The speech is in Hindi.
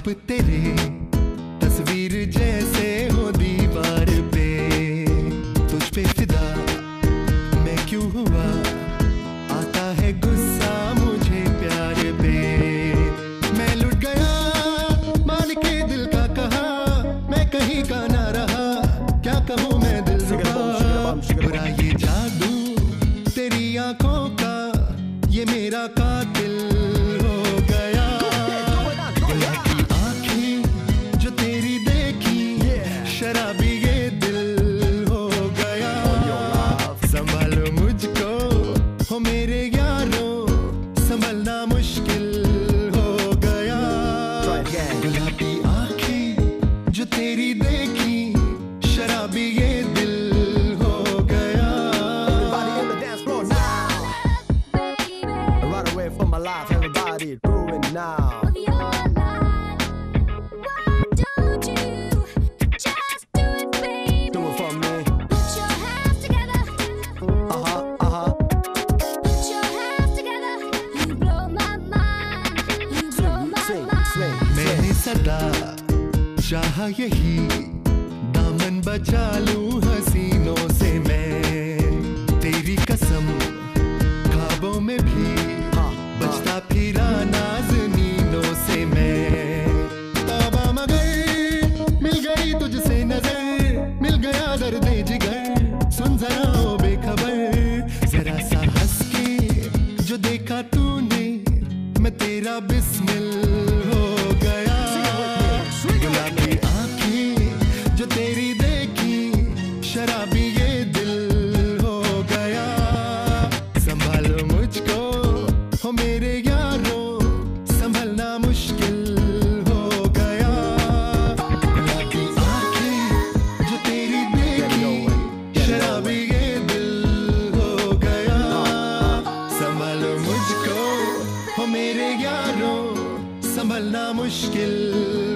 अब तेरे तस्वीर जैसे got it ruined now. यही दामन बचा लूँ में तेरा बिस्मिल। मेरे यारों संभलना मुश्किल।